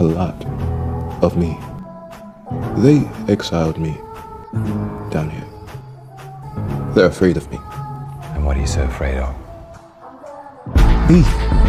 a lot of me. They exiled me down here. They're afraid of me. And what are you so afraid of? Me.